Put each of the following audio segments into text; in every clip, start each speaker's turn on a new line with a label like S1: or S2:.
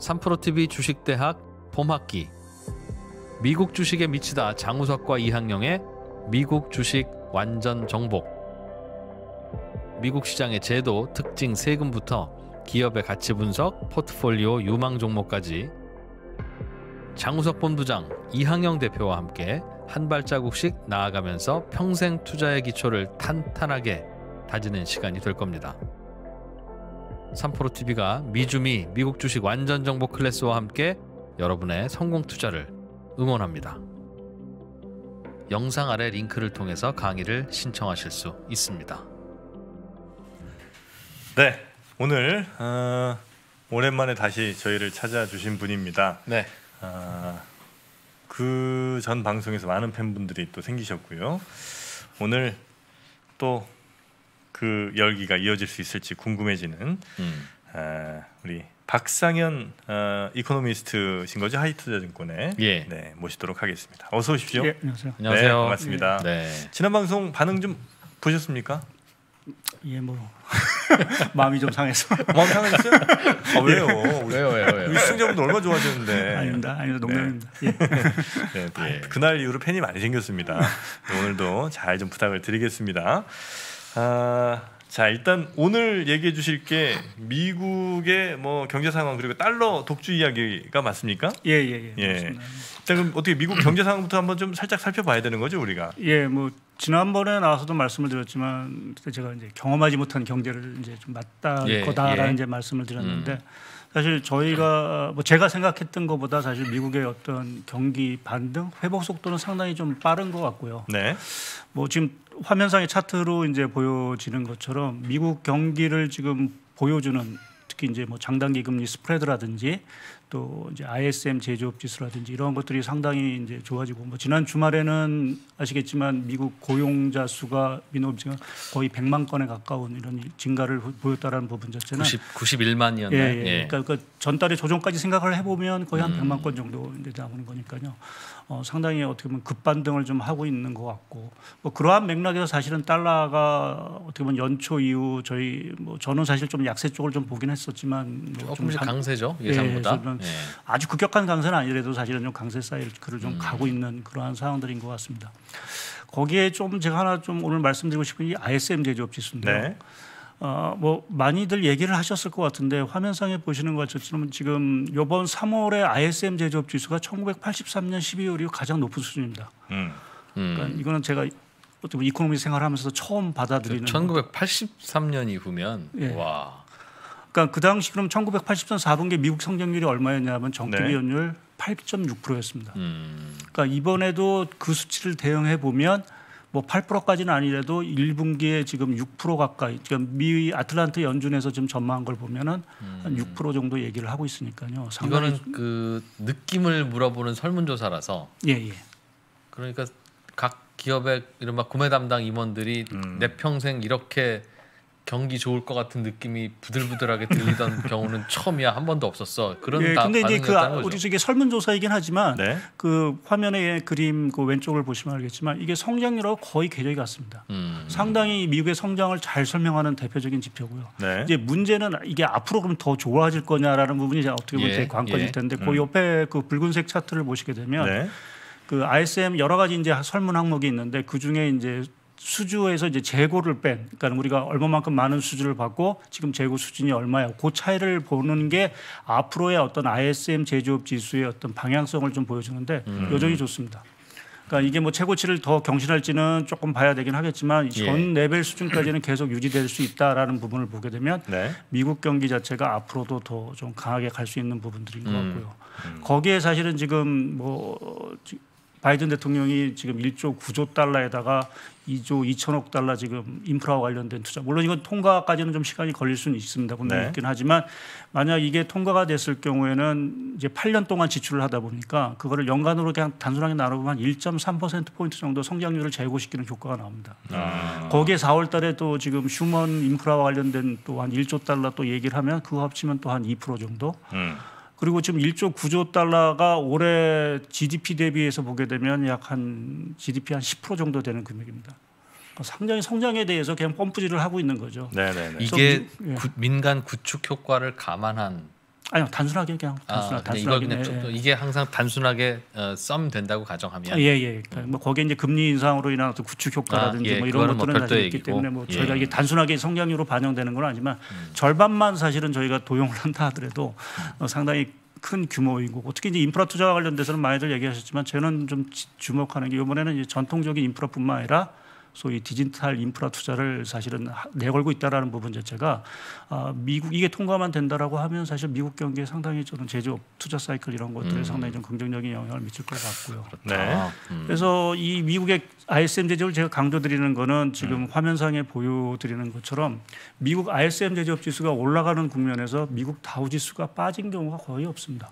S1: 3프로TV 주식대학 봄학기. 미국 주식에 미치다 장우석과 이항영의 미국 주식 완전 정복. 미국 시장의 제도, 특징, 세금부터 기업의 가치 분석, 포트폴리오 유망 종목까지. 장우석 본부장, 이항영 대표와 함께 한 발자국씩 나아가면서 평생 투자의 기초를 탄탄하게 다지는 시간이 될 겁니다. 3프로TV가 미주미 미국 주식 완전 정보 클래스와 함께 여러분의 성공 투자를 응원합니다. 영상 아래 링크를 통해서 강의를 신청하실 수 있습니다.
S2: 네, 오늘 어, 오랜만에 다시 저희를 찾아주신 분입니다.
S1: 네.
S2: 어, 그전 방송에서 많은 팬분들이 또 생기셨고요. 오늘 또 그 열기가 이어질 수 있을지 궁금해지는
S1: 음.
S2: 어, 우리 박상현 어, 이코노미스트신 거죠 하이투자증권에
S1: 예.
S2: 네, 모시도록 하겠습니다. 어서 오십시오.
S3: 예, 안녕하세요.
S1: 안녕하세요.
S2: 네, 반갑습니다.
S1: 네.
S2: 지난 방송 반응 좀 보셨습니까?
S3: 예, 뭐 마음이 좀 상해서
S2: 마음 상하셨어요? 아, 왜요? 우리
S1: 왜요, 왜요, 왜요?
S2: 우리 시청자분들 얼마나 좋아하셨는데.
S3: 아닙니다, 아닙니다, 농담입니다. 예.
S2: 네, 바-
S1: 예.
S2: 그날 이후로 팬이 많이 생겼습니다. 오늘도 잘 좀 부탁을 드리겠습니다. 아, 자 일단 오늘 얘기해 주실 게 미국의 뭐 경제 상황 그리고 달러 독주 이야기가 맞습니까?
S3: 예, 예, 예.
S2: 예. 일단 그럼 어떻게 미국 경제 상황부터 한번 좀 살짝 살펴봐야 되는 거죠 우리가?
S3: 예, 뭐 지난번에 나와서도 말씀을 드렸지만 제가 이제 경험하지 못한 경제를 이제 좀 맞다
S1: 예,
S3: 거다라는
S1: 예.
S3: 이제 말씀을 드렸는데 사실 저희가 뭐 제가 생각했던 것보다 사실 미국의 어떤 경기 반등 회복 속도는 상당히 좀 빠른 것 같고요.
S2: 네.
S3: 뭐 지금 화면상의 차트로 이제 보여지는 것처럼 미국 경기를 지금 보여주는 특히 이제 뭐 장단기 금리 스프레드라든지 또 이제 ISM 제조업 지수라든지 이런 것들이 상당히 이제 좋아지고 뭐 지난 주말에는 아시겠지만 미국 고용자 수가 민업지가 거의 100만 건에 가까운 이런 증가를 보- 보였다라는 부분 자체는
S1: 90 91만이었네.
S3: 예, 예. 그러니까 그 전달의 조정까지 생각을 해보면 거의 한
S1: 음.
S3: 100만 건 정도 이제 나오는 거니까요. 어, 상당히 어떻게 보면 급반등을 좀 하고 있는 것 같고 뭐 그러한 맥락에서 사실은 달러가 어떻게 보면 연초 이후 저희 뭐 저는 사실 좀 약세 쪽을 좀 보긴 했었지만 뭐좀
S1: 조금씩
S3: 강-
S1: 강세죠
S3: 예,
S1: 예상보다.
S3: 저는
S1: 예.
S3: 아주 급격한 강세는 아니더라도 사실은 좀 강세 사이클을
S1: 음.
S3: 좀 가고 있는 그러한 상황들인 것 같습니다. 거기에 좀 제가 하나 좀 오늘 말씀드리고 싶은 이 ISM 제조업 지수인데요.
S2: 네.
S3: 어, 뭐 많이들 얘기를 하셨을 것 같은데 화면상에 보시는 것처럼 지금 이번 3월에 ISM 제조업 지수가 1983년 12월 이후 가장 높은 수준입니다.
S2: 음.
S3: 그러니까
S1: 음.
S3: 이거는 제가 어떻게 보면 이코노미 생활하면서 처음 받아들이는. 거.
S1: 1983년 이후면
S3: 예.
S1: 와.
S3: 그러니까 그 당시 그럼 1980년 4분기 미국 성장률이 얼마였냐면 정기
S2: 네.
S3: 연율 8.6%였습니다.
S1: 음.
S3: 그러니까 이번에도 그 수치를 대응해 보면 뭐 8%까지는 아니라도 1분기에 지금 6% 가까이 지금 미 아틀란타 연준에서 지금 전망한 걸 보면은 한6% 정도 얘기를 하고 있으니까요. 상당히
S1: 이거는 그 느낌을 물어보는 설문조사라서
S3: 예, 예.
S1: 그러니까 각 기업의 이른바 구매 담당 임원들이
S2: 음.
S1: 내 평생 이렇게 경기 좋을 것 같은 느낌이 부들부들하게 들리던 경우는 처음이야 한 번도 없었어 그런
S3: 예,
S1: 다
S3: 근데 이제 그 아-
S1: 거죠.
S3: 우리 이게 설문조사이긴 하지만
S2: 네.
S3: 그 화면의 그림 그 왼쪽을 보시면 알겠지만 이게 성장률하고 거의 궤적이 같습니다.
S1: 음.
S3: 상당히 미국의 성장을 잘 설명하는 대표적인 지표고요.
S2: 네.
S3: 이제 문제는 이게 앞으로 그럼 더 좋아질 거냐라는 부분이 이제 어떻게 보면
S1: 예,
S3: 제 관건일
S1: 예.
S3: 텐데
S2: 음.
S3: 그 옆에 그 붉은색 차트를 보시게 되면
S2: 네.
S3: 그 ISM 여러 가지 이제 설문 항목이 있는데 그 중에 이제 수주에서 이제 재고를 뺀, 그러니까 우리가 얼마만큼 많은 수주를 받고 지금 재고 수준이 얼마야, 그 차이를 보는 게 앞으로의 어떤 ISM 제조업 지수의 어떤 방향성을 좀 보여주는데
S1: 음.
S3: 여전히 좋습니다. 그러니까 이게 뭐 최고치를 더 경신할지는 조금 봐야 되긴 하겠지만
S1: 예.
S3: 전 레벨 수준까지는 계속 유지될 수 있다라는 부분을 보게 되면
S2: 네.
S3: 미국 경기 자체가 앞으로도 더 좀 강하게 갈 수 있는 부분들인 것
S1: 음.
S3: 같고요. 거기에 사실은 지금 뭐 지- 바이든 대통령이 지금 1조 9조 달러에다가 2조 2천억 달러 지금 인프라와 관련된 투자. 물론 이건 통과까지는 좀 시간이 걸릴 수는 있습니다. 분명히
S2: 네.
S3: 있긴 하지만 만약 이게 통과가 됐을 경우에는 이제 8년 동안 지출을 하다 보니까 그거를 연간으로 그냥 단순하게 나눠보면 1.3% 포인트 정도 성장률을 제고시키는 효과가 나옵니다.
S2: 아.
S3: 거기에 4월 달에 또 지금 휴먼 인프라와 관련된 또 한 1조 달러 또 얘기를 하면 그거 합치면 또 한 2% 정도.
S2: 음.
S3: 그리고 지금 1조 9조 달러가 올해 GDP 대비해서 보게 되면 약 한 GDP 한 10% 정도 되는 금액입니다. 그러니까 상당히 성장에 대해서 그냥 펌프질을 하고 있는 거죠.
S2: 네네네.
S1: 이게
S3: 예.
S1: 구- 민간 구축 효과를 감안한
S3: 아니요 단순하게 그냥
S1: 아,
S3: 단순하,
S1: 이걸
S3: 단순하게 네,
S1: 좀- 이게 항상 단순하게 어, 썸 된다고 가정하면
S3: 예, 예. 그러니까 뭐 거기에 이제 금리 인상으로 인한 어떤 구축 효과라든지
S1: 아, 예.
S3: 뭐 이런
S1: 뭐
S3: 것들은
S1: 별도
S3: 사실 있기. 때문에 뭐
S1: 예.
S3: 저희가 이게 단순하게 성장률로 반영되는 건 아니지만 절반만 사실은 저희가 도용을 한다 하더라도 어, 상당히 큰 규모이고 특히 이제 인프라 투자와 관련돼서는 많이들 얘기하셨지만 저는 좀 지- 주목하는 게 이번에는 전통적인 인프라뿐만 아니라 소위 디지털 인프라 투자를 사실은 하- 내걸고 있다라는 부분 자체가 아, 미국 이게 통과만 된다라고 하면 사실 미국 경기에 상당히 저는 제조업 투자 사이클 이런 것들에
S1: 음.
S3: 상당히 좀 긍정적인 영향을 미칠 것 같고요.
S2: 네.
S1: 아, 음.
S3: 그래서 이 미국의 ISM 제조를 제가 강조드리는 거는
S1: 음.
S3: 지금 화면상에 보여드리는 것처럼 미국 ISM 제조업 지수가 올라가는 국면에서 미국 다우 지수가 빠진 경우가 거의 없습니다.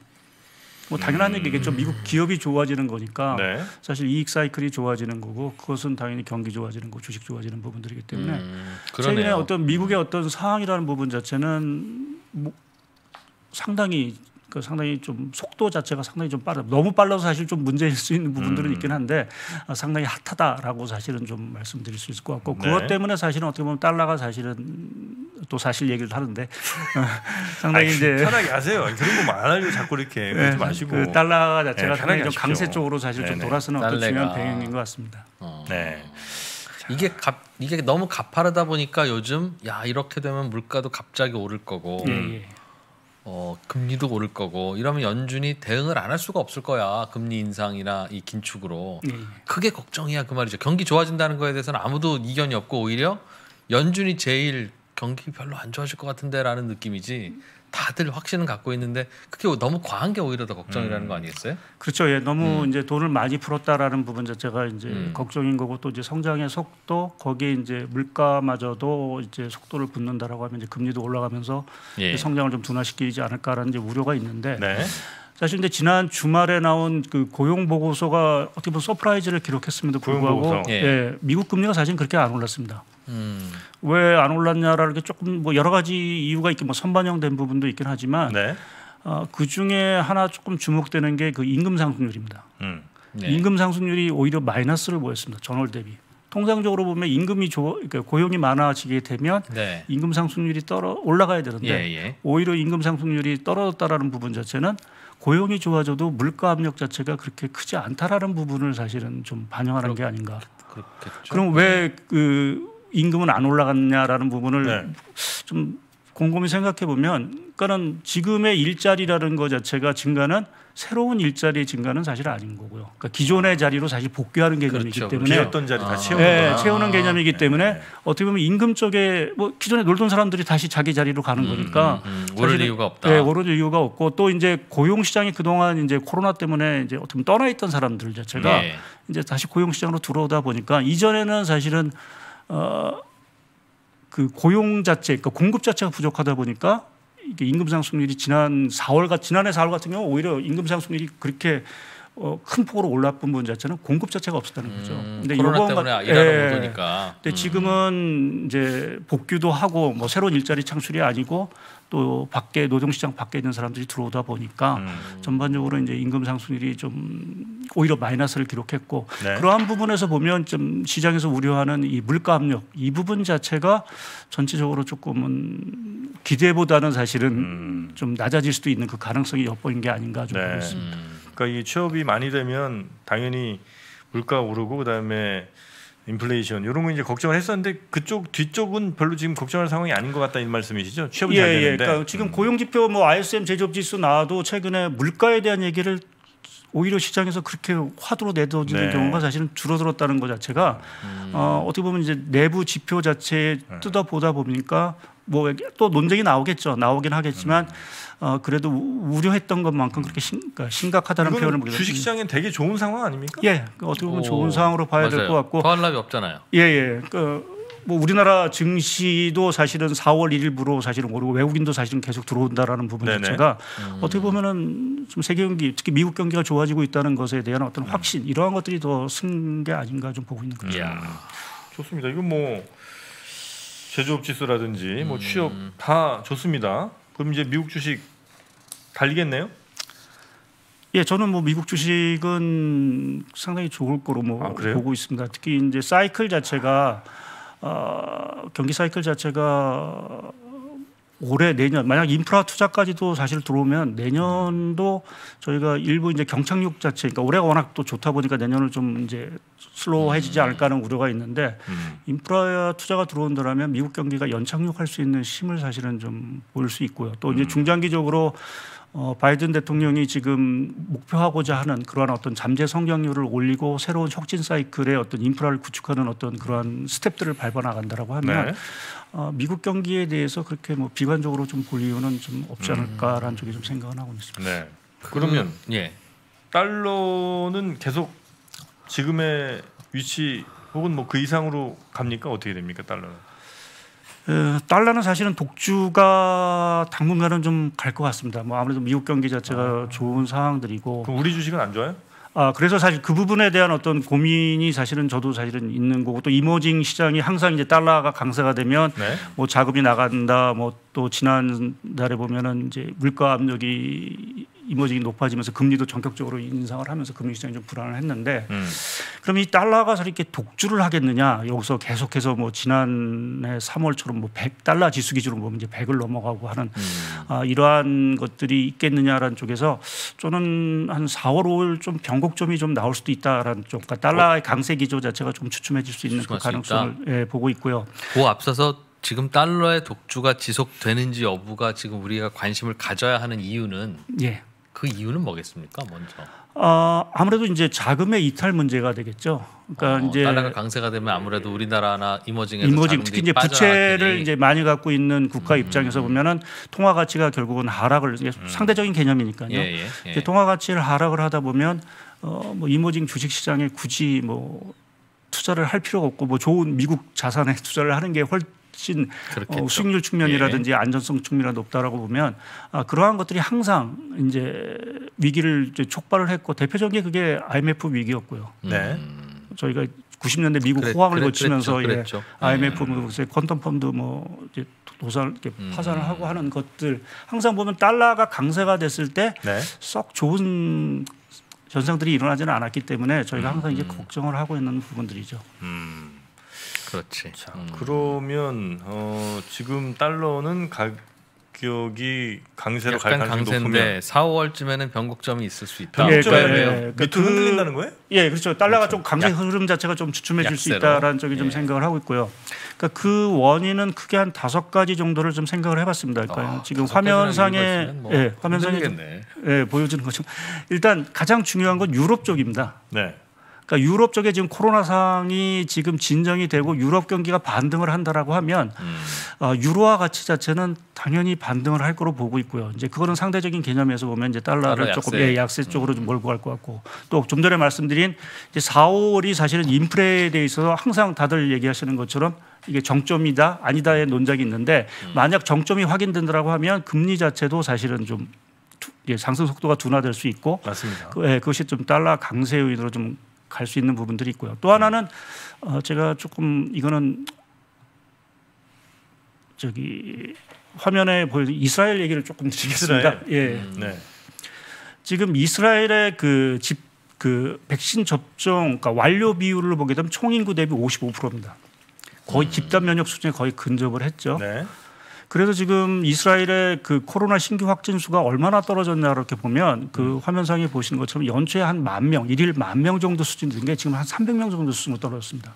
S3: 뭐 당연한 얘기겠죠. 미국 기업이 좋아지는 거니까
S2: 음. 네.
S3: 사실 이익 사이클이 좋아지는 거고 그것은 당연히 경기 좋아지는 거, 주식 좋아지는 부분들이기 때문에
S1: 음,
S3: 최근에. 어떤 미국의 어떤 상황이라는 부분 자체는 뭐 상당히 그 상당히 좀 속도 자체가 상당히 좀 빠르다. 너무 빨라서 사실 좀 문제일 수 있는 부분들은
S2: 음.
S3: 있긴 한데 아, 상당히 핫하다라고 사실은 좀 말씀드릴 수 있을 것 같고
S2: 네.
S3: 그것 때문에 사실은 어떻게 보면 달러가 사실은 또 사실 얘기를 하는데 상당히
S2: 아이,
S3: 이제
S2: 편하게 하세요. 그런 거 안 하려고 자꾸 이렇게 그러지 마시고.
S3: 그 달러가 자체가
S2: 네,
S3: 상당히 좀. 강세 쪽으로 사실 좀
S2: 네네.
S3: 돌아서는 어떤. 중요한 배경인 것 같습니다.
S1: 어.
S2: 네.
S1: 이게 갑 이게 너무 가파르다 보니까 요즘 야 이렇게 되면 물가도 갑자기 오를 거고
S3: 예, 예.
S1: 어, 금리도 오를 거고 이러면 연준이 대응을 안 할 수가 없을 거야 금리 인상이나 이 긴축으로.
S3: 예, 예.
S1: 크게 걱정이야 그 말이죠. 경기 좋아진다는 거에 대해서는 아무도 이견이 없고 오히려 연준이 제일 경기 별로 안 좋아질 것 같은데라는 느낌이지 다들 확신은 갖고 있는데 그게 너무 과한 게 오히려 더 걱정이라는
S2: 음.
S1: 거 아니겠어요?
S3: 그렇죠. 예, 너무 이제 돈을 많이 풀었다라는 부분 자체가 이제
S1: 음.
S3: 걱정인 거고 또 이제 성장의 속도 거기에 이제 물가마저도 이제 속도를 붙는다라고 하면 이제 금리도 올라가면서
S1: 예.
S3: 성장을 좀 둔화시키지 않을까라는 이제 우려가 있는데
S2: 네.
S3: 사실 이제 지난 주말에 나온 그 고용 보고서가 어떻게 보면 surprise를 기록했음에도
S2: 고용
S3: 불구하고
S2: 보고서.
S1: 예.
S3: 예, 미국 금리가 사실 그렇게 안 올랐습니다.
S1: 음.
S3: 왜안 올랐냐라는 게 조금 뭐 여러 가지 이유가 있긴 뭐 선반영된 부분도 있긴 하지만
S2: 네.
S3: 어, 그 중에 하나 조금 주목되는 게 그 임금 상승률입니다.
S2: 음.
S1: 네.
S3: 임금 상승률이 오히려 마이너스를 보였습니다. 전월 대비. 통상적으로 보면 임금이 좋아, 그러니까 고용이 많아지게 되면
S1: 네.
S3: 임금 상승률이 떨어 올라가야 되는데
S1: 예, 예.
S3: 오히려 임금 상승률이 떨어졌다라는 부분 자체는 고용이 좋아져도 물가 압력 자체가 그렇게 크지 않다라는 부분을 사실은 좀 반영하는 게 아닌가.
S1: 그렇겠죠.
S3: 그럼 왜그 임금은 안 올라갔냐라는 부분을
S2: 네.
S3: 좀 곰곰이 생각해 보면, 그러니까는 지금의 일자리라는 것 자체가 증가는 새로운 일자리의 증가는 사실 아닌 거고요. 그러니까 기존의 자리로 사실 복귀하는 개념이기
S1: 그렇죠.
S3: 때문에
S2: 비었던 자리 다
S1: 아.
S2: 채우는
S3: 네. 채우는 개념이기
S2: 네,
S3: 때문에
S2: 네.
S3: 어떻게 보면 임금 쪽에 뭐 기존에 놀던 사람들이 다시 자기 자리로 가는 거니까
S1: 음, 음, 오를 이유가 없다.
S3: 네, 오를 이유가 없고 또 이제 고용 시장이 그동안 이제 코로나 때문에 이제 어떻게 보면 떠나 있던 사람들 자체가
S1: 예.
S3: 이제 다시 고용 시장으로 들어오다 보니까 이전에는 사실은 어 그 고용 자체, 그러니까 공급 자체가 부족하다 보니까 이게 임금 상승률이 지난 4월 같 지난해 4월 같은 경우 오히려 임금 상승률이 그렇게 어, 큰 폭으로 올랐던 부분 자체는 공급 자체가 없었다는 거죠.
S1: 음,
S3: 근데 요번
S1: 때문에
S3: 같-
S1: 일하러
S3: 예.
S1: 못 오니까.
S3: 근데 지금은 이제 복귀도 하고 뭐 새로운 일자리 창출이 아니고 또 밖에 노동시장 밖에 있는 사람들이 들어오다 보니까
S2: 음.
S3: 전반적으로 이제 임금 상승률이 좀 오히려 마이너스를 기록했고
S2: 네.
S3: 그러한 부분에서 보면 좀 시장에서 우려하는 이 물가 압력 이 부분 자체가 전체적으로 조금은 기대보다는 사실은
S2: 음.
S3: 좀 낮아질 수도 있는 그 가능성이 엿보인 게 아닌가 좀
S2: 네.
S3: 보고 있습니다.
S1: 음.
S2: 그러니까 이 취업이 많이 되면 당연히 물가 오르고 그다음에 인플레이션 이런 거 이제 걱정을 했었는데 그쪽 뒤쪽은 별로 지금 걱정할 상황이 아닌 것 같다 이 말씀이시죠? 취업이 잘
S3: 예, 예.
S2: 되는데.
S3: 그러니까 지금
S2: 음.
S3: 고용 지표 뭐 ISM 제조업 지수 나와도 최근에 물가에 대한 얘기를 오히려 시장에서 그렇게 화두로 내던지는
S2: 네.
S3: 경우가 사실은 줄어들었다는 것 자체가
S1: 음.
S3: 어, 어떻게 보면 이제 내부 지표 자체에
S2: 네.
S3: 뜯어보다 보니까 뭐 또 논쟁이 나오겠죠. 나오긴 하겠지만 어, 그래도 우- 우려했던 것만큼 그렇게 심, 그러니까 심각하다는 표현을 보게
S2: 주식시장엔 되게 좋은 상황 아닙니까?
S3: 예, 그 어떻게 보면
S1: 오,
S3: 좋은 상황으로 봐야 될. 것 같고
S1: 더할 나위 없잖아요.
S3: 예, 예. 그, 뭐 우리나라 증시도 사실은 4월 1일부로 사실은 오르고 외국인도 사실은 계속 들어온다라는 부분
S2: 네네.
S3: 자체가
S1: 음.
S3: 어떻게 보면은 좀 세계 경기 특히 미국 경기가 좋아지고 있다는 것에 대한 어떤
S2: 음.
S3: 확신 이러한 것들이 더 쓴 게 아닌가 좀 보고 있는 거죠.
S2: 좋습니다. 이건 뭐 제조업 지수라든지 뭐
S1: 음.
S2: 취업 다 좋습니다. 그럼 이제 미국 주식 달리겠네요?
S3: 예, 저는 뭐 미국 주식은 상당히 좋을 거로 뭐
S2: 아?
S3: 보고 있습니다. 특히 이제 사이클 자체가 어, 경기 사이클 자체가 올해 내년 만약 인프라 투자까지도 사실 들어오면 내년도 저희가 일부 이제 경착륙 자체 그러니까 올해가 워낙 또 좋다 보니까 내년을 좀 이제 슬로우해지지 않을까 하는 우려가 있는데
S2: 음.
S3: 인프라 투자가 들어온다면 미국 경기가 연착륙할 수 있는 힘을 사실은 좀 보일 수 있고요. 또 이제 중장기적으로 어, 바이든 대통령이 지금 목표하고자 하는 그러한 어떤 잠재 성장률을 올리고 새로운 혁신 사이클의 어떤 인프라를 구축하는 어떤 그러한 스텝들을 밟아 나간다라고 하면
S2: 네.
S3: 어, 미국 경기에 대해서 그렇게 뭐 비관적으로 좀 볼 이유는 좀 없지 않을까라는 쪽에 좀 생각은 하고 있습니다.
S2: 네. 그러면
S1: 그, 예.
S2: 달러는 계속 지금의 위치 혹은 뭐 그 이상으로 갑니까? 어떻게 됩니까? 달러는?
S3: 어, 달러는 사실은 독주가 당분간은 좀 갈 것 같습니다. 뭐 아무래도 미국 경기 자체가 좋은 상황들이고
S2: 그럼 우리 주식은 안 좋아요?
S3: 아 그래서 사실 그 부분에 대한 어떤 고민이 사실은 저도 사실은 있는 거고 또 이머징 시장이 항상 이제 달러가 강세가 되면
S2: 네.
S3: 뭐 자금이 나간다 뭐 또 지난달에 보면은 이제 물가 압력이 이머징이 높아지면서 금리도 전격적으로 인상을 하면서 금융 시장이 좀 불안을 했는데
S2: 음.
S3: 그럼 이 달러가 저렇게 독주를 하겠느냐 여기서 계속해서 뭐 지난해 3월처럼 뭐 100달러 지수 기준으로 보면 이제 100을 넘어가고 하는
S1: 음.
S3: 아, 이러한 것들이 있겠느냐라는 쪽에서 저는 한 4월 5월 좀 변곡점이 좀 나올 수도 있다라는 쪽 그러니까 달러의 강세 기조 자체가 좀 주춤해질 수 있는 그
S1: 어?
S3: 가능성을 예, 보고 있고요.
S1: 그 앞서서 지금 달러의 독주가 지속되는지 여부가 지금 우리가 관심을 가져야 하는 이유는
S3: 예.
S1: 그 이유는 뭐겠습니까? 먼저.
S3: 어, 아무래도 이제 자금의 이탈 문제가 되겠죠. 그러니까
S1: 어,
S3: 이제
S1: 달러가 강세가 되면 아무래도 우리나라나 이머징에서
S3: 이머징 특히 이제 부채를.
S1: 음.
S3: 이제 많이 갖고 있는 국가 입장에서 보면은 통화 가치가 결국은 하락을 이게 상대적인 개념이니까요.
S1: 예, 예, 예.
S3: 통화 가치를 하락을 하다 보면 어, 뭐 이머징 주식 시장에 굳이 뭐 투자를 할 필요가 없고 뭐 좋은 미국 자산에 투자를 하는 게 훨 씬
S1: 그렇겠죠.
S3: 어, 수익률 측면이라든지 안전성 측면이 높다라고 보면 아, 그러한 것들이 항상 이제 위기를 이제 촉발을 했고 대표적인 게 그게 IMF 위기였고요.
S2: 네.
S1: 음.
S3: 저희가 90년대 미국
S1: 그래-
S3: 호황을
S1: 그래-
S3: 거치면서
S1: 그랬죠,
S3: 예,
S1: 그랬죠.
S3: IMF 뭐 그래서 퀀텀 펀드 뭐 이제 도산 이렇게
S1: 음.
S3: 파산을 하고 하는 것들 항상 보면 달러가 강세가 됐을 때
S2: 네.
S3: 썩 좋은 현상들이 일어나지는 않았기 때문에 저희가 항상 이제
S1: 음.
S3: 걱정을 하고 있는 부분들이죠.
S2: 음.
S1: 그렇지.
S2: 자,
S1: 음.
S2: 그러면 어, 지금 달러는 가격이 강세로 갈 가능성이 높으면
S1: 강세인데 4, 5월쯤에는 변곡점이 있을 수 있다.
S3: 예,
S2: 왜요?
S3: 예, 그러니까
S2: 밑으로
S3: 그-
S2: 흔들린다는 거예요?
S3: 예, 그렇죠. 달러가
S2: 그렇죠.
S3: 좀 강세
S1: 약-
S3: 흐름 자체가 좀 주춤해질 수
S1: 약세로.
S3: 있다라는 쪽이 좀
S1: 예.
S3: 생각을 하고 있고요. 그러니까 그 원인은 크게 한 다섯 가지 정도를 좀 생각을 해봤습니다. 그러니까
S1: 아,
S3: 지금 화면상에
S1: 뭐
S3: 예, 화면상에 좀. 예, 보여주는 거죠. 일단 가장 중요한 건 유럽 쪽입니다.
S2: 네.
S3: 그러니까 유럽 쪽에 지금 코로나 상이 지금 진정이 되고 유럽 경기가 반등을 한다라고 하면
S1: 음.
S3: 어, 유로화 가치 자체는 당연히 반등을 할 거로 보고 있고요. 이제 그거는 상대적인 개념에서 보면 이제 달러를
S1: 달러
S3: 조금
S1: 약세.
S3: 예, 약세 쪽으로 좀 몰고 갈 것 같고 또 좀 전에 말씀드린 이제 4, 5월이 사실은 인프레에 대해서 항상 다들 얘기하시는 것처럼 이게 정점이다 아니다의 논작이 있는데 만약 정점이 확인된다라고 하면 금리 자체도 사실은 좀 두- 예, 상승 속도가 둔화될 수 있고
S2: 맞습니다.
S3: 그, 예, 그것이 좀 달러 강세 요인으로 좀 갈 수 있는 부분들이 있고요. 또 하나는 어, 제가 조금 이거는 저기 화면에 보여준 이스라엘 얘기를 조금 드리겠습니다.
S2: 이스라엘?
S3: 예,
S1: 음.
S2: 네.
S3: 지금 이스라엘의 그 집 그 백신 접종 그러니까 완료 비율을 보게 되면 총 인구 대비 55%입니다. 거의 집단 면역 수준에 거의 근접을 했죠.
S2: 네.
S3: 그래서 지금 이스라엘의 그 코로나 신규 확진 수가 얼마나 떨어졌냐 이렇게 보면 그
S2: 음.
S3: 화면상에 보시는 것처럼 연초에 한 만 명, 일일 만 명 정도 수준이 된 게 지금 한 300명 정도 수준으로 떨어졌습니다.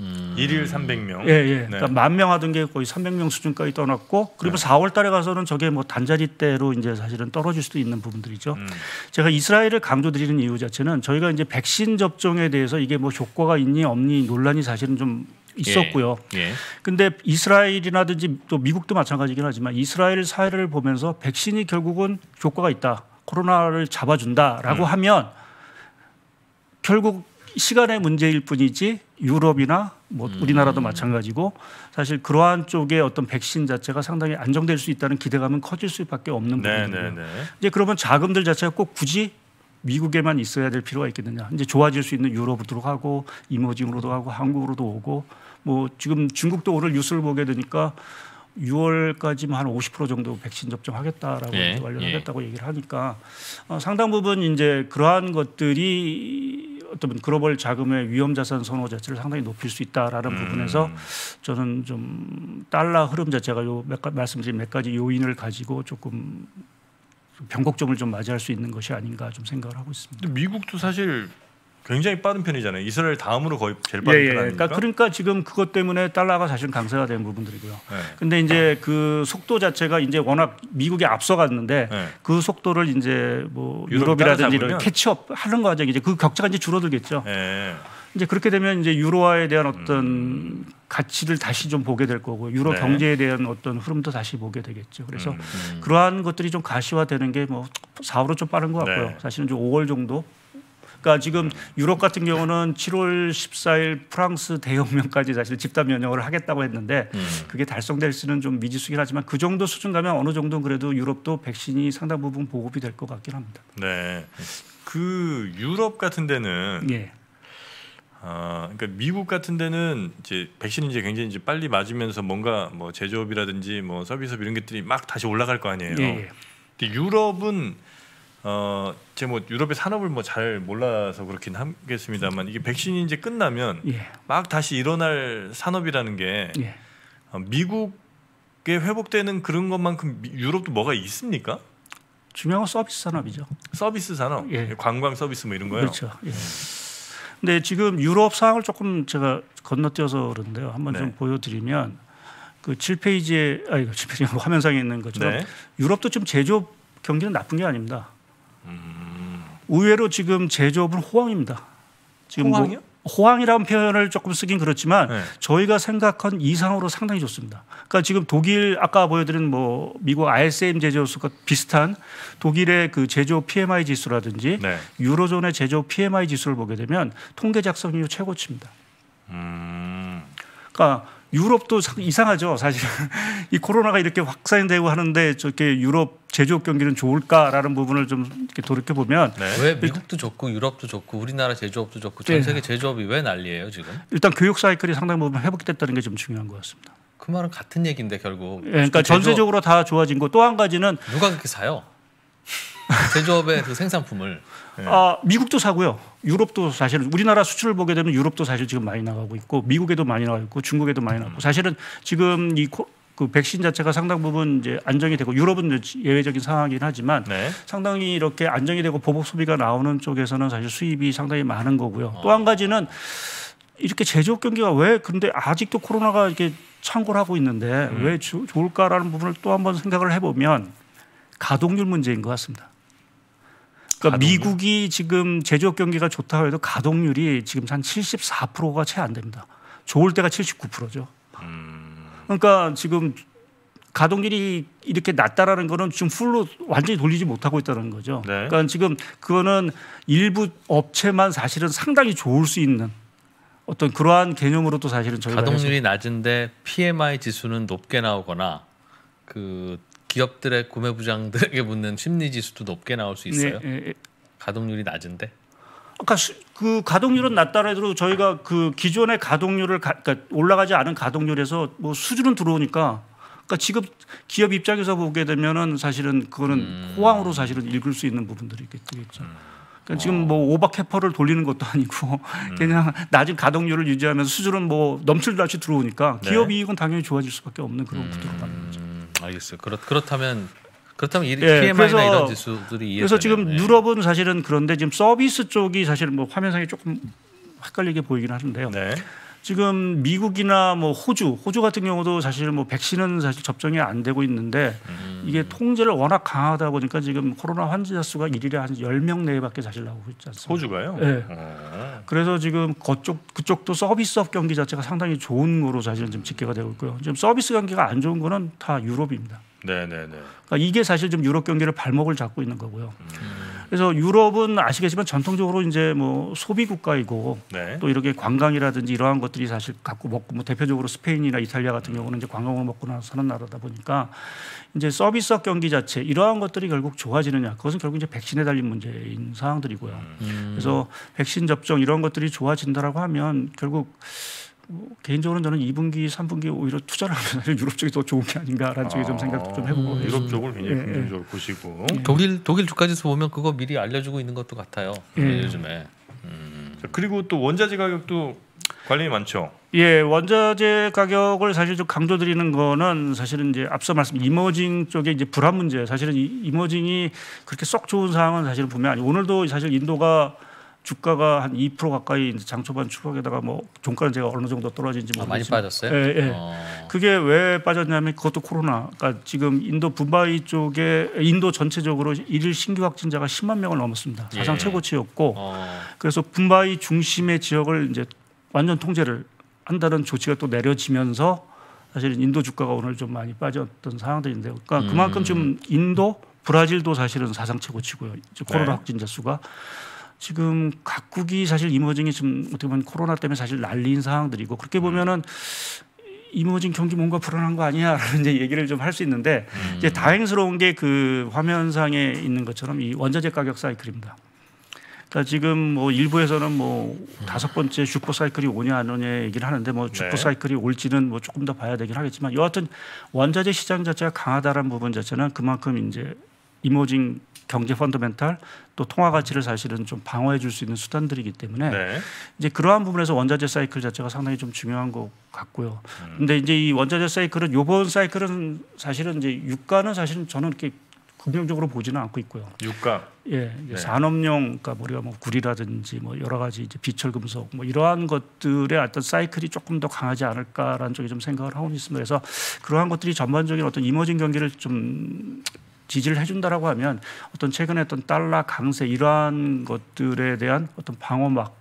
S1: 음.
S2: 일일 300명.
S3: 예, 예.
S2: 네.
S3: 그러니까 만 명 하던 게 거의 300명 수준까지 떠났고 그리고 4월 달에 가서는 저게 뭐 단자리대로 이제 사실은 떨어질 수도 있는 부분들이죠.
S2: 음.
S3: 제가 이스라엘을 강조드리는 이유 자체는 저희가 이제 백신 접종에 대해서 이게 뭐 효과가 있니 없니 논란이 사실은 좀 있었고요.
S1: 예.
S3: 근데 이스라엘이라든지 또 미국도 마찬가지긴 하지만 이스라엘 사례를 보면서 백신이 결국은 효과가 있다. 코로나를 잡아준다라고
S2: 음.
S3: 하면 결국 시간의 문제일 뿐이지 유럽이나 뭐
S2: 음.
S3: 우리나라도 마찬가지고 사실 그러한 쪽의 어떤 백신 자체가 상당히 안정될 수 있다는 기대감은 커질 수밖에 없는
S2: 네,
S3: 부분이고요.
S2: 네, 네.
S3: 이제 그러면 자금들 자체가 꼭 굳이 미국에만 있어야 될 필요가 있겠느냐. 이제 좋아질 수 있는 유럽으로 가고 이머징으로도 가고 한국으로도 오고 뭐 지금 중국도 오늘 뉴스를 보게 되니까 6월까지만 한 50% 정도 백신 접종하겠다라고
S1: 예,
S3: 완료하겠다고 얘기를 하니까 어, 상당 부분 이제 그러한 것들이 어떤 글로벌 자금의 위험 자산 선호 자체를 상당히 높일 수 있다라는
S2: 음.
S3: 부분에서 저는 좀 달러 흐름 자체가 요몇 가- 말씀드린 몇 가지 요인을 가지고 조금 변곡점을 좀 맞이할 수 있는 것이 아닌가 좀 생각을 하고 있습니다.
S2: 미국도 사실 굉장히 빠른 편이잖아요. 이스라엘 다음으로 거의 제일 빠른
S3: 예, 예.
S2: 편 아닙니까?
S3: 그러니까, 그러니까 지금 그것 때문에 달러가 사실 강세가 된 부분들이고요.
S2: 네.
S3: 근데 이제 그 속도 자체가 이제 워낙 미국이 앞서갔는데
S2: 네.
S3: 그 속도를 이제 뭐
S2: 유럽이
S3: 유럽이라든지 이런? catch up 하는 과정이 이제 그 격차가 이제 줄어들겠죠.
S2: 네.
S3: 이제 그렇게 되면 이제 유로화에 대한 어떤 가치를 다시 좀 보게 될 거고 유로
S2: 음. 네.
S3: 경제에 대한 어떤 흐름도 다시 보게 되겠죠. 그래서
S2: 음.
S1: 음.
S3: 그러한 것들이 좀 가시화되는 게 뭐 4월은 좀 빠른 것 같고요.
S2: 네.
S3: 사실은 좀 5월 정도. 그러니까 지금 유럽 같은 경우는 7월 14일 프랑스 대혁명까지 사실 집단 면역을 하겠다고 했는데
S1: 음.
S3: 그게 달성될 수는 좀 미지수긴 하지만 그 정도 수준 가면 어느 정도 그래도 유럽도 백신이 상당 부분 보급이 될 것 같긴 합니다.
S2: 네. 그 유럽 같은 데는
S3: 예.
S2: 아, 그러니까 미국 같은 데는 이제 백신이 이제 굉장히 이제 빨리 맞으면서 뭔가 뭐 제조업이라든지 뭐 서비스업 이런 것들이 막 다시 올라갈 거 아니에요.
S3: 예, 예.
S2: 근데 유럽은 어, 제 뭐 유럽의 산업을 뭐 잘 몰라서 그렇긴 하겠습니다만 이게 백신이 이제 끝나면
S3: 예.
S2: 막 다시 일어날 산업이라는 게
S3: 예.
S2: 어, 미국에 회복되는 그런 것만큼 미- 유럽도 뭐가 있습니까?
S3: 중요한 건 서비스 산업이죠.
S2: 서비스 산업,
S3: 예.
S2: 관광 서비스 뭐 이런 거요.
S3: 그렇죠. 예. 근데 지금 유럽 상황을 조금 제가 건너뛰어서 그런데요. 한번 좀
S2: 네.
S3: 보여드리면 그 7페이지에 아니 7페이지 화면상에 있는 것처럼
S2: 네.
S3: 유럽도 지금 제조업 경기는 나쁜 게 아닙니다.
S2: 음,
S3: 의외로 지금 제조업은 호황입니다. 지금 뭐
S2: 호황이요?
S3: 호황이라는 표현을 조금 쓰긴 그렇지만
S2: 네.
S3: 저희가 생각한 이상으로 상당히 좋습니다. 그러니까 지금 독일 아까 보여드린 뭐 미국 ISM 제조수가 비슷한 독일의 그 제조업 PMI 지수라든지
S2: 네.
S3: 유로존의 제조업 PMI 지수를 보게 되면 통계 작성 이후 최고치입니다.
S2: 음,
S3: 그러니까 유럽도 참 이상하죠. 사실은 이 코로나가 이렇게 확산되고 하는데 저렇게 유럽 제조업 경기는 좋을까라는 부분을 좀 이렇게 돌이켜 보면
S2: 네.
S1: 왜 미국도 좋고 유럽도 좋고 우리나라 제조업도 좋고 전
S3: 네.
S1: 세계 제조업이 왜 난리예요 지금?
S3: 일단 교육 사이클이 상당 부분 회복됐다는 게 좀 중요한 것 같습니다.
S1: 그 말은 같은 얘기인데 결국.
S3: 예, 그러니까
S1: 제조업
S3: 전세적으로 다 좋아진 거. 또 한 가지는
S1: 누가 그렇게 사요? 제조업의 그 생산품을
S2: 네.
S3: 아, 미국도 사고요. 유럽도 사실은 우리나라 수출을 보게 되면 유럽도 사실 지금 많이 나가고 있고 미국에도 많이 나가고 있고 중국에도 많이 나가고 사실은 지금 이 코, 그 백신 자체가 상당 부분 이제 안정이 되고 유럽은 예외적인 상황이긴 하지만
S2: 네.
S3: 상당히 이렇게 안정이 되고 보복 소비가 나오는 쪽에서는 사실 수입이 상당히 많은 거고요. 또한 가지는 이렇게 제조업 경기가 왜 근데 아직도 코로나가 이렇게 창궐 하고 있는데
S2: 음.
S3: 왜 주- 좋을까라는 부분을 또 한번 생각을 해보면 가동률 문제인 것 같습니다. 그러니까
S2: 가동률?
S3: 미국이 지금 제조업 경기가 좋다고 해도 가동률이 지금 한 74%가 채 안 됩니다. 좋을 때가 79%죠.
S2: 음,
S3: 그러니까 지금 가동률이 이렇게 낮다라는 거는 지금 풀로 완전히 돌리지 못하고 있다는 거죠.
S2: 네.
S3: 그러니까 지금 그거는 일부 업체만 사실은 상당히 좋을 수 있는 어떤 그러한 개념으로도 사실은 저희가
S1: 가동률이 낮은데 PMI 지수는 높게 나오거나 그 기업들의 구매 부장들에게 묻는 심리 지수도 높게 나올 수 있어요.
S3: 네, 예, 예.
S1: 가동률이 낮은데.
S3: 아까 수- 그 가동률은 낮다라도 저희가 그 기존의 가동률을 가, 그러니까 올라가지 않은 가동률에서 뭐 수준은 들어오니까 그러니까 지금 기업 입장에서 보게 되면은 사실은 그거는
S1: 음.
S3: 호황으로 사실은 읽을 수 있는 부분들이 있겠죠. 그러니까
S1: 어.
S3: 지금 뭐 오박 캐퍼를 돌리는 것도 아니고 그냥 낮은 가동률을 유지하면서 수준은 뭐 넘칠다시 들어오니까
S2: 네.
S3: 기업 이익은 당연히 좋아질 수밖에 없는 그런 거죠.
S1: 음, 알겠어요. 그렇 그렇다면 그렇다면 이
S3: 예,
S1: PMI나 이런 지수들이
S3: 그래서 지금.
S1: 예.
S3: 유럽은 사실은 그런데 지금 서비스 쪽이 사실 뭐 화면상에 조금 헷갈리게 보이긴 하는데요.
S2: 네.
S3: 지금 미국이나 뭐 호주, 호주 같은 경우도 사실 뭐 백신은 사실 접종이 안 되고 있는데 이게 통제를 워낙 강하다 보니까 지금 코로나 환자 수가 일일에 한 10명 내외밖에 사실 나오고 있지 않습니까?
S2: 호주가요?
S3: 네.
S2: 어.
S3: 그래서 지금 그쪽 그쪽도 서비스업 경기 자체가 상당히 좋은 거로 사실은 지금 집계가 되고 있고요. 지금 서비스 경기가 안 좋은 거는 다 유럽입니다.
S2: 네, 네, 네.
S3: 그러니까 이게 사실 좀 유럽 경기를 발목을 잡고 있는 거고요. 그래서 유럽은 아시겠지만 전통적으로 이제 뭐 소비 국가이고
S2: 네.
S3: 또 이렇게 관광이라든지 이러한 것들이 사실 갖고 먹고 뭐 대표적으로 스페인이나 이탈리아 같은 경우는 이제 관광을 먹고 나서 사는 나라다 보니까 이제 서비스업 경기 자체 이러한 것들이 결국 좋아지느냐 그것은 결국 이제 백신에 달린 문제인 사항들이고요.
S1: 음.
S3: 그래서 백신 접종 이런 것들이 좋아진다라고 하면 결국 뭐 개인적으로는 저는 2분기, 3분기 오히려 투자를 하면 사실 유럽 쪽이 더 좋은 게 아닌가라는 쪽에 좀 생각도 좀 해보고
S2: 음, 유럽. 쪽을 굉장히
S3: 예, 예.
S2: 긍정적으로 보시고.
S1: 독일 독일 주가지수 보면 그거 미리 알려주고 있는 것도 같아요.
S3: 예.
S1: 요즘에. 음.
S2: 자, 그리고 또 원자재 가격도 관련이 많죠.
S3: 예, 원자재 가격을 사실 좀 강조드리는 거는 사실은 이제 앞서 말씀 이머징 쪽에 이제 불안 문제. 사실은 이 이머징이 그렇게 썩 좋은 상황은 사실은 분명 아니. 오늘도 사실 인도가 주가가 한 2% 가까이 장 초반 추락에다가 뭐 종가는 제가 어느 정도 떨어진지
S1: 아, 많이 빠졌어요.
S3: 예, 예.
S1: 어.
S3: 그게 왜 빠졌냐면 그것도 코로나. 그러니까 지금 인도 붐바이 쪽에 인도 전체적으로 일일 신규 확진자가 10만 명을 넘었습니다. 사상
S1: 예.
S3: 최고치였고
S1: 어.
S3: 그래서 붐바이 중심의 지역을 이제 완전 통제를 한다는 조치가 또 내려지면서 사실은 인도 주가가 오늘 좀 많이 빠졌던 상황들인데요. 그러니까 그만큼 좀 인도, 브라질도 사실은 사상 최고치고요. 코로나
S2: 네.
S3: 확진자 수가 지금 각국이 사실 emerging이 좀 어떻게 보면 코로나 때문에 사실 난리인 상황들이고 그렇게 보면은 emerging 경기 뭔가 불안한 거 아니야라는 이제 얘기를 좀 할 수 있는데 이제 다행스러운 게 그 화면상에 있는 것처럼 이 원자재 가격 사이클입니다. 그러니까 지금 뭐 일부에서는 뭐 다섯 번째 슈퍼 사이클이 오냐 안 오냐 얘기를 하는데 뭐 슈퍼
S2: 네.
S3: 사이클이 올지는 뭐 조금 더 봐야 되긴 하겠지만 여하튼 원자재 시장 자체가 강하다라는 부분 자체는 그만큼 이제 이머징 경제 펀더멘탈 또 통화 가치를 사실은 좀 방어해 줄 수 있는 수단들이기 때문에
S2: 네.
S3: 이제 그러한 부분에서 원자재 사이클 자체가 상당히 좀 중요한 것 같고요.
S2: 음.
S3: 근데 이제 이 원자재 사이클은 요번 사이클은 사실은 이제 유가는 사실은 저는 이렇게 긍정적으로 보지는 않고 있고요.
S2: 유가.
S3: 예,
S2: 네.
S3: 산업용 그러니까 우리가 뭐 구리라든지 뭐 여러 가지 이제 비철 금속 뭐 이러한 것들의 어떤 사이클이 조금 더 강하지 않을까라는 쪽에 좀 생각을 하고 있습니다. 그래서 그러한 것들이 전반적인 어떤 이머징 경기를 좀 지지를 해준다라고 하면 어떤 최근에 어떤 달러 강세 이러한 것들에 대한 어떤 방어막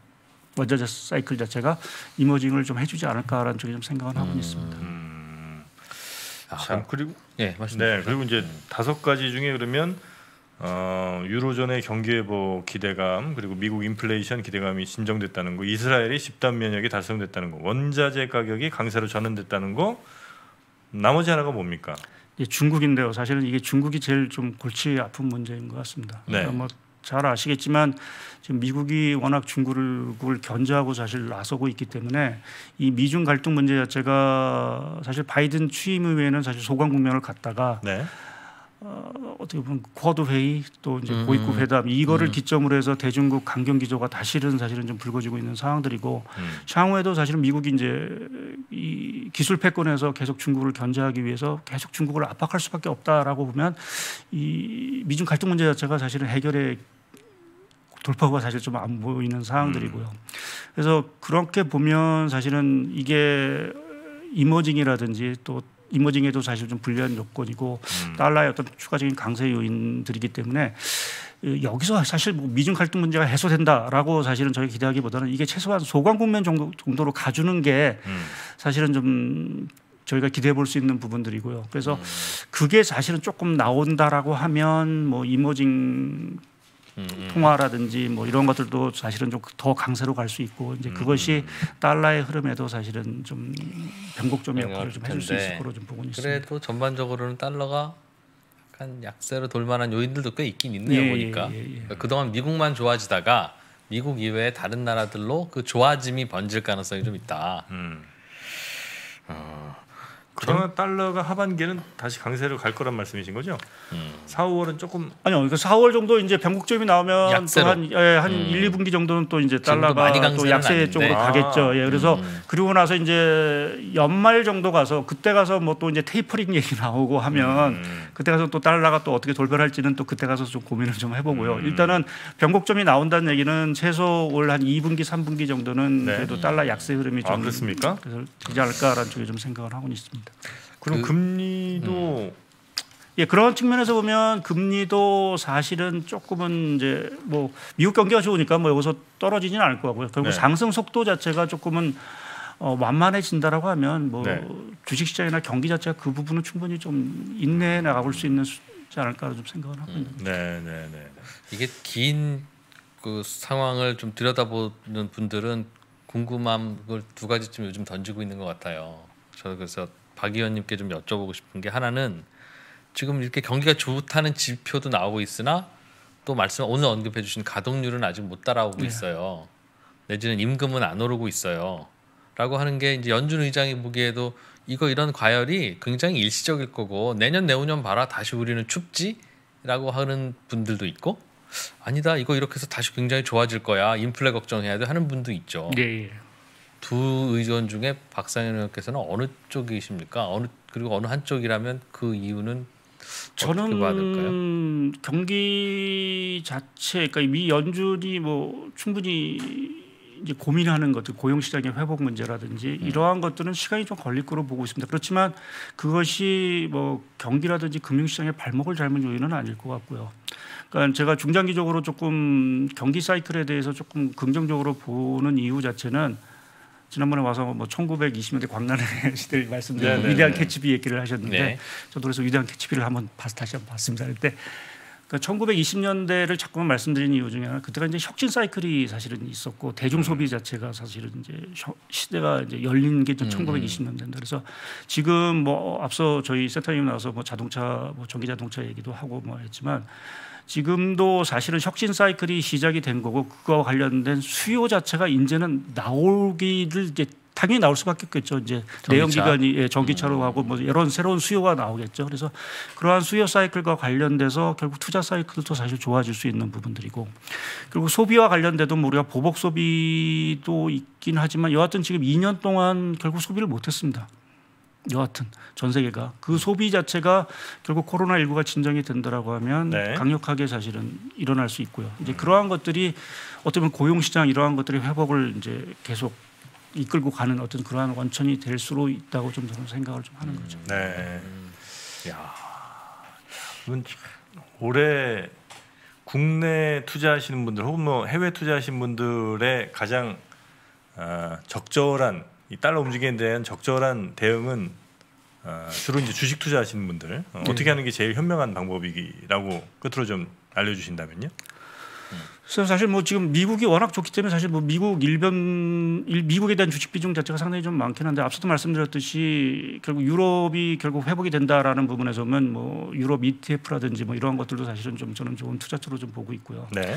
S3: 원자재 사이클 자체가 이머징을 좀 해주지 않을까라는 쪽에 좀 생각을 하고 있습니다.
S2: 음.
S1: 아,
S2: 자, 그리고
S1: 예, 말씀.
S2: 네, 그리고 이제 다섯 가지 중에 그러면 어, 유로존의 경기 회복 기대감 그리고 미국 인플레이션 기대감이 진정됐다는 거, 이스라엘이 집단 면역이 달성됐다는 거, 원자재 가격이 강세로 전환됐다는 거, 나머지 하나가 뭡니까?
S3: 예, 중국인데요. 사실은 이게 중국이 제일 좀 골치 아픈 문제인 것 같습니다.
S2: 네.
S3: 그러니까 뭐잘 아시겠지만 지금 미국이 워낙 중국을 견제하고 사실 나서고 있기 때문에 이 미중 갈등 문제 자체가 사실 바이든 취임 이후에는 사실 소강 국면을 갔다가
S2: 네,
S3: 어, 어떻게 보면 쿼드 회의 또 이제
S1: 음.
S3: 고위급 회담 이거를 기점으로 해서 대중국 강경 기조가 다시는 사실은 좀 불거지고 있는 상황들이고
S2: 음.
S3: 향후에도 사실은 미국이 이제 이 기술 패권에서 계속 중국을 견제하기 위해서 계속 중국을 압박할 수밖에 없다라고 보면 이 미중 갈등 문제 자체가 사실은 해결의 돌파구가 사실 좀 안 보이는 상황들이고요. 그래서 그렇게 보면 사실은 이게 이머징이라든지 또 이머징에도 사실 좀 불리한 요건이고
S2: 음.
S3: 달러의 어떤 추가적인 강세 요인들이기 때문에 어, 여기서 사실 뭐 미중 갈등 문제가 해소된다라고 사실은 저희 기대하기보다는 이게 최소한 소강 국면 정도, 정도로 가주는 게
S2: 음.
S3: 사실은 좀 저희가 기대해 볼 수 있는 부분들이고요. 그래서
S2: 음.
S3: 그게 사실은 조금 나온다라고 하면 뭐 이머징
S1: 음, 음.
S3: 통화라든지 뭐 이런 것들도 사실은 좀 더 강세로 갈 수 있고 이제 그것이 달러의 흐름에도 사실은 좀 변곡점의 역할을 좀 해줄 수. 있을 거로 좀 보고 있습니다.
S1: 그래도 전반적으로는 달러가 약간 약세로 돌만한 요인들도 꽤 있긴 있네요
S3: 예,
S1: 보니까
S3: 예, 예, 예.
S1: 그러니까 그동안 미국만 좋아지다가 미국 이외의 다른 나라들로 그 좋아짐이 번질 가능성이 좀 있다.
S2: 음. 그러나 달러가 하반기에는 다시 강세로 갈 거란 말씀이신 거죠?
S1: 음.
S2: 4, 5월은 조금
S3: 아니요. 그러니까 4월 정도 이제 변곡점이 나오면. 또한 예, 한
S1: 음.
S3: 1, 2분기 정도는 또 이제 달러가 또 약세
S1: 아닌데.
S3: 쪽으로
S2: 아.
S3: 가겠죠. 예. 그래서
S1: 음.
S3: 그리고 나서 이제 연말 정도 가서 그때 가서 뭐 또 이제 테이퍼링 얘기 나오고 하면
S2: 음.
S3: 그때 가서 또 달러가 또 어떻게 돌변할지는 또 그때 가서 좀 고민을 좀 해보고요.
S2: 음.
S3: 일단은 변곡점이 나온다는 얘기는 최소 올 한 2분기, 3분기 정도는
S2: 네.
S3: 그래도 달러 약세 흐름이
S2: 아,
S3: 좀
S2: 그렇습니까?
S3: 그래서 되지 않을까라는 쪽에 좀 생각을 하고 있습니다.
S2: 그럼
S1: 그-
S2: 금리도
S3: 예, 그런 측면에서 보면 금리도 사실은 조금은 이제 뭐 미국 경기가 좋으니까 뭐 여기서 떨어지지는 않을 거고요. 결국
S2: 네.
S3: 상승 속도 자체가 조금은 어, 완만해진다라고 하면 뭐
S2: 네.
S3: 주식 시장이나 경기 자체가 그 부분은 충분히 좀 인내해 나가볼 수 있는 수지 않을까 좀 생각을 하고 있는.
S2: 네, 네, 네.
S1: 이게 긴 그 상황을 좀 들여다보는 분들은 궁금한 걸두 가지쯤 요즘 던지고 있는 것 같아요. 저 그래서 박 의원님께 좀 여쭤보고 싶은 게 하나는 지금 이렇게 경기가 좋다는 지표도 나오고 있으나 또 말씀 오늘 언급해 주신 가동률은 아직 못 따라오고
S3: 네.
S1: 있어요. 내지는 임금은 안 오르고 있어요. 라고 하는 게 이제 연준 의장이 보기에도 이거 이런 과열이 굉장히 일시적일 거고 내년 내후년 봐라 다시 우리는 춥지라고 하는 분들도 있고 아니다 이거 이렇게 해서 다시 굉장히 좋아질 거야 인플레 걱정해야 돼 하는 분도 있죠.
S3: 예, 예.
S1: 두 의원 중에 박상현 의원께서는 어느 쪽이십니까? 어느 그리고 어느 한쪽이라면 그 이유는?
S3: 저는 경기 자체, 그러니까 미 연준이 뭐 충분히 이제 고민하는 것들, 고용 시장의 회복 문제라든지
S1: 음.
S3: 이러한 것들은 시간이 좀 걸릴 거로 보고 있습니다. 그렇지만 그것이 뭐 경기라든지 금융 시장의 발목을 잡는 요인은 아닐 것 같고요. 그러니까 제가 중장기적으로 조금 경기 사이클에 대해서 조금 긍정적으로 보는 이유 자체는 지난번에 와서 뭐 1920년대 광란의 시대를 말씀드린
S2: 네, 네,
S3: 위대한
S2: 네.
S3: 개츠비 얘기를 하셨는데
S1: 네.
S3: 저도 그래서 위대한 개츠비를 한번 다시 한번 봤습니다. 그때 1920년대를 자꾸만 말씀드린 이유 중에 하나 그때가 이제 혁신 사이클이 사실은 있었고 대중 소비 자체가 사실은 이제 혀- 시대가 이제 열린 게 이제
S1: 음.
S3: 1920년대인데 그래서 지금 뭐 앞서 저희 센터님 나와서 뭐 자동차 뭐 전기 자동차 얘기도 하고 뭐 했지만 지금도 사실은 혁신 사이클이 시작이 된 거고 그거와 관련된 수요 자체가 이제는 나오기를 이제 당연히 나올 수밖에 없겠죠. 이제
S1: 전기차?
S3: 내연기관이 예, 전기차로 하고 뭐 이런 새로운 수요가 나오겠죠. 그래서 그러한 수요 사이클과 관련돼서 결국 투자 사이클도 사실 좋아질 수 있는 부분들이고 그리고 소비와 관련돼도 뭐 우리가 보복 소비도 있긴 하지만 여하튼 지금 2년 동안 결국 소비를 못했습니다. 여하튼 전 세계가 그 소비 자체가 결국 코로나 19가 진정이 된다라고 하면
S2: 네.
S3: 강력하게 사실은 일어날 수 있고요. 이제 그러한 것들이 어떻게 보면 고용 시장 이러한 것들이 회복을 이제 계속 이끌고 가는 어떤 그러한 원천이 될 수로 있다고 좀 저는 생각을 좀 하는 거죠.
S2: 네. 야, 이건 참 올해 국내 투자하시는 분들 혹은 뭐 해외 투자하시는 분들의 가장 아, 적절한 이 달러 움직임에 대한 적절한 대응은 아, 주로 이제 주식 투자하시는 분들 어,
S3: 네.
S2: 어떻게 하는 게 제일 현명한 방법이라고 끝으로 좀 알려주신다면요.
S3: 그래서 사실 뭐 지금 미국이 워낙 좋기 때문에 사실 뭐 미국 일변 일- 미국에 대한 주식 비중 자체가 상당히 좀 많긴 한데 앞서도 말씀드렸듯이 결국 유럽이 결국 회복이 된다라는 부분에서 보면 뭐 유럽 ETF라든지 뭐 이러한 것들도 사실은 좀 저는 좋은 투자처로 좀 보고 있고요.
S2: 네.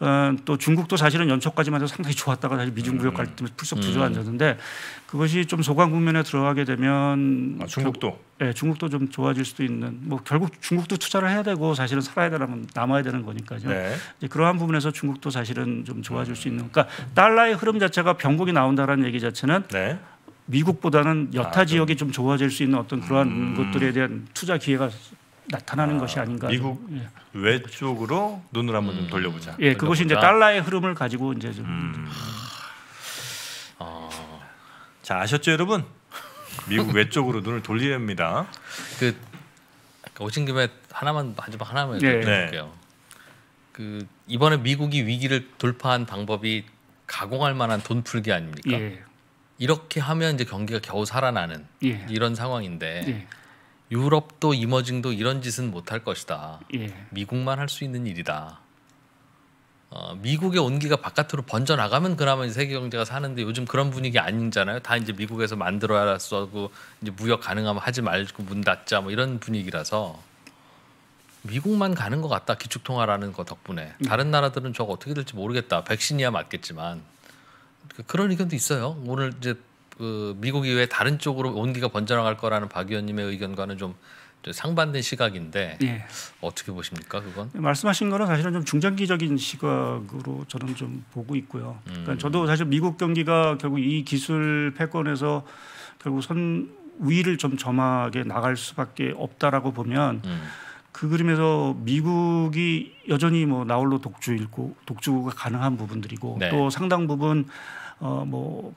S3: 어, 또 중국도 사실은 연초까지만 해도 상당히 좋았다가 다시 미중 무역 갈등 때문에 풀썩 주저앉았는데 그것이 좀 소강 국면에 들어가게 되면
S2: 아, 중국도
S3: 예, 중국도 좀 좋아질 수도 있는 뭐 결국 중국도 투자를 해야 되고 사실은 살아야 되려면 남아야 되는 거니까요.
S2: 네.
S3: 이제 그러한 부분에서 중국도 사실은 좀 좋아질 수 있는 그러니까 달러의 흐름 자체가 변곡이 나온다라는 얘기 자체는
S2: 네.
S3: 미국보다는
S2: 아,
S3: 여타
S2: 좀.
S3: 지역이 좀 좋아질 수 있는 어떤 그러한
S2: 음.
S3: 것들에 대한 투자 기회가 나타나는
S2: 아,
S3: 것이 아닌가.
S2: 미국
S3: 좀, 예.
S2: 외 쪽으로 눈을 한번 좀
S1: 음.
S2: 돌려보자.
S3: 예, 그것이 이제
S1: 돌려보자.
S3: 달러의 흐름을 가지고 이제 좀
S2: 음.
S1: 어,
S2: 자 아셨죠 여러분? 미국 외쪽으로 눈을 돌리랍니다.
S1: 그 오신 김에 하나만 마지막 하나만
S3: 네.
S1: 여쭤볼게요. 그 이번에 미국이 위기를 돌파한 방법이 가공할 만한 돈 풀기 아닙니까?
S3: 예,
S1: 이렇게 하면 이제 경기가 겨우 살아나는
S3: 예,
S1: 이런 상황인데
S3: 예,
S1: 유럽도 이머징도 이런 짓은 못 할 것이다.
S3: 예.
S1: 미국만 할 수 있는 일이다. 어, 미국의 온기가 바깥으로 번져 나가면 그나마 세계 경제가 사는데 요즘 그런 분위기 아니잖아요. 다 이제 미국에서 만들어야 쓰고 이제 무역 가능하면 하지 말고 문 닫자 뭐 이런 분위기라서 미국만 가는 것 같다 기축통화라는 거 덕분에 다른 나라들은 저거 어떻게 될지 모르겠다. 백신이야 맞겠지만 그- 그런 의견도 있어요. 오늘 이제 그 미국 이외에 다른 쪽으로 온기가 번져 나갈 거라는 박 의원님의 의견과는 좀 상반된 시각인데
S3: 예.
S1: 어떻게 보십니까 그건?
S3: 말씀하신 거는 사실은 좀 중장기적인 시각으로 저는 좀 보고 있고요. 그러니까
S1: 음.
S3: 저도 사실 미국 경기가 결국 이 기술 패권에서 결국 선 위를 좀 점하게 나갈 수밖에 없다라고 보면
S1: 음.
S3: 그 그림에서 미국이 여전히 뭐 나홀로 독주일고 독주가 가능한 부분들이고
S1: 네.
S3: 또 상당 부분 어뭐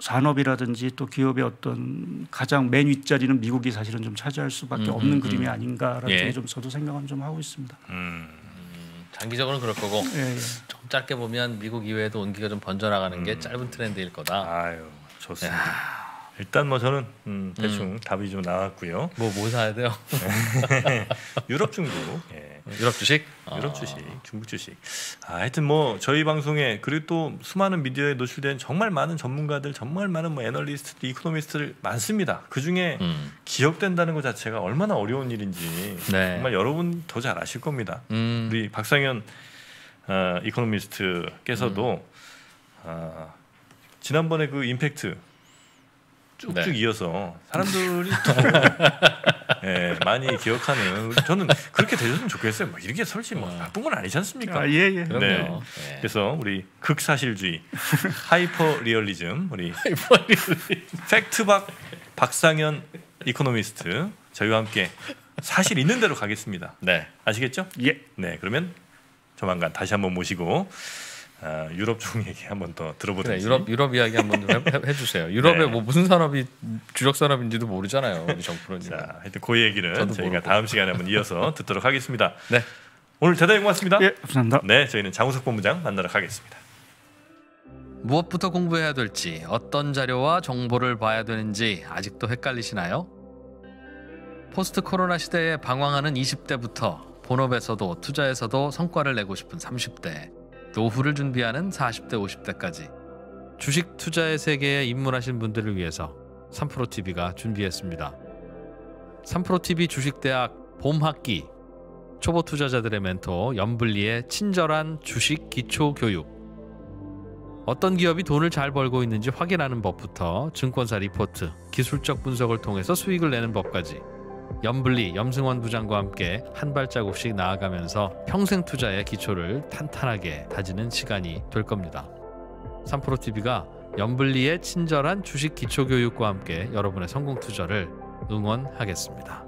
S3: 산업이라든지 또 기업의 어떤 가장 맨 윗자리는 미국이 사실은 좀 차지할 수밖에
S1: 음,
S3: 없는
S1: 음,
S3: 그림이
S1: 음.
S3: 아닌가라는
S1: 예.
S3: 좀 저도 생각은 좀 하고 있습니다.
S2: 음.
S1: 장기적으로는 그럴 거고
S3: 예, 예.
S1: 좀 짧게 보면 미국 이외에도 온기가 좀 번져나가는
S2: 음.
S1: 게 짧은 트렌드일 거다.
S2: 아유 좋습니다. 일단 뭐 저는 음, 대충 답이 좀 나왔고요.
S1: 뭐뭐 사야 돼요?
S2: 유럽 중국, 예.
S1: 유럽 주식?
S2: 유럽
S1: 아.
S2: 주식, 중국 주식. 아, 하여튼 뭐 저희 방송에 그리고 또 수많은 미디어에 노출된 정말 많은 전문가들, 정말 많은 뭐 애널리스트, 이코노미스트들 많습니다. 그 중에
S1: 음.
S2: 기억된다는 것 자체가 얼마나 어려운 일인지
S1: 네.
S2: 정말 여러분 더 잘 아실 겁니다.
S1: 음.
S2: 우리 박상현 어, 이코노미스트께서도
S1: 음.
S2: 아, 지난번에 그 임팩트 쭉쭉
S1: 네.
S2: 이어서 사람들이 더 예, 많이 기억하는 저는 그렇게 되셨으면 좋겠어요. 뭐 이렇게 솔직히 뭐
S1: 어.
S2: 나쁜 건 아니지 않습니까?
S3: 아, 예, 예.
S2: 네.
S1: 네.
S2: 그래서 우리 극사실주의, 하이퍼 리얼리즘, 우리 팩트박 박상현 이코노미스트 저희와 함께 사실 있는 대로 가겠습니다.
S1: 네.
S2: 아시겠죠?
S3: 예.
S2: 네, 그러면 조만간 다시 한번 모시고 아, 유럽 중 얘기 한번 더
S1: 그래
S2: 들어보든지.
S1: 유럽 유럽 이야기 한번 좀 해, 해- 해주세요. 유럽에
S2: 네.
S1: 뭐 무슨 산업이 주력 산업인지도 모르잖아요, 우리 정프로님.
S2: 자, 하여튼 그 얘기는 저희가
S1: 모르고.
S2: 다음 시간에 한번 이어서 듣도록 하겠습니다.
S1: 네.
S2: 오늘 대단히 고맙습니다.
S3: 예, 감사합니다.
S2: 네, 저희는 장우석 본부장 만나러 가겠습니다.
S1: 무엇부터 공부해야 될지, 어떤 자료와 정보를 봐야 되는지 아직도 헷갈리시나요? 포스트 코로나 시대에 방황하는 20대부터 본업에서도 투자에서도 성과를 내고 싶은 30대, 노후를 준비하는 40대, 50대까지. 주식 투자의 세계에 입문하신 분들을 위해서 3프로TV가 준비했습니다. 3프로TV 주식대학 봄학기. 초보 투자자들의 멘토 연블리의 친절한 주식 기초 교육. 어떤 기업이 돈을 잘 벌고 있는지 확인하는 법부터 증권사 리포트, 기술적 분석을 통해서 수익을 내는 법까지 염블리, 염승원 부장과 함께 한 발자국씩 나아가면서 평생 투자의 기초를 탄탄하게 다지는 시간이 될 겁니다. 3프로TV가 염블리의 친절한 주식 기초 교육과 함께 여러분의 성공 투자를 응원하겠습니다.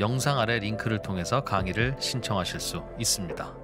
S1: 영상 아래 링크를 통해서 강의를 신청하실 수 있습니다.